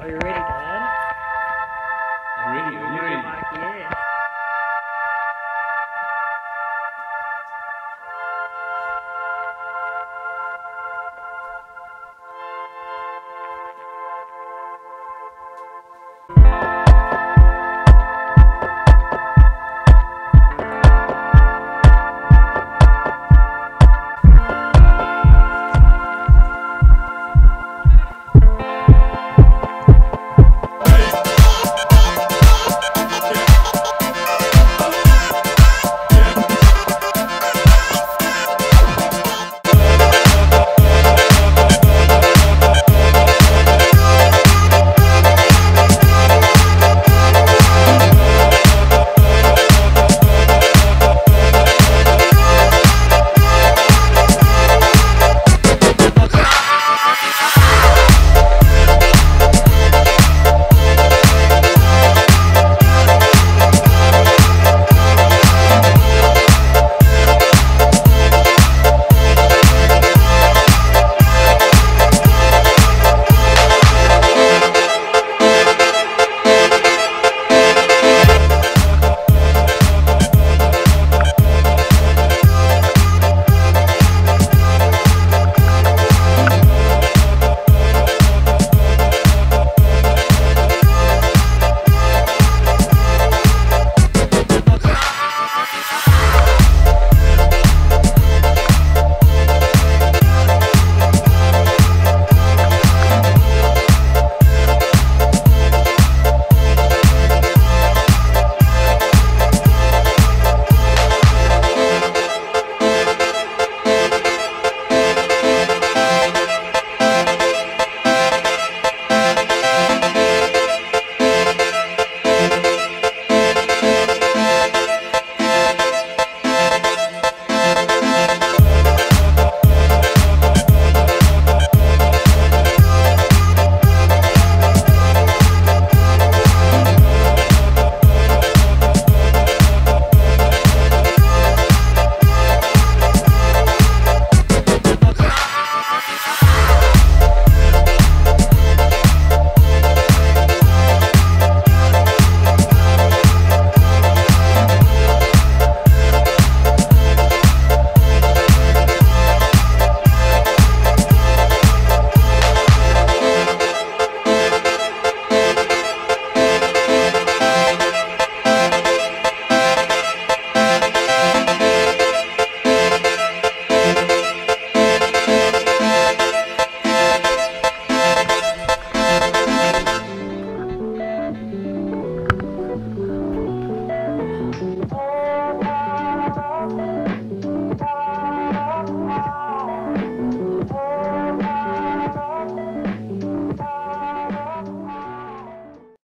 Oh, Are you ready?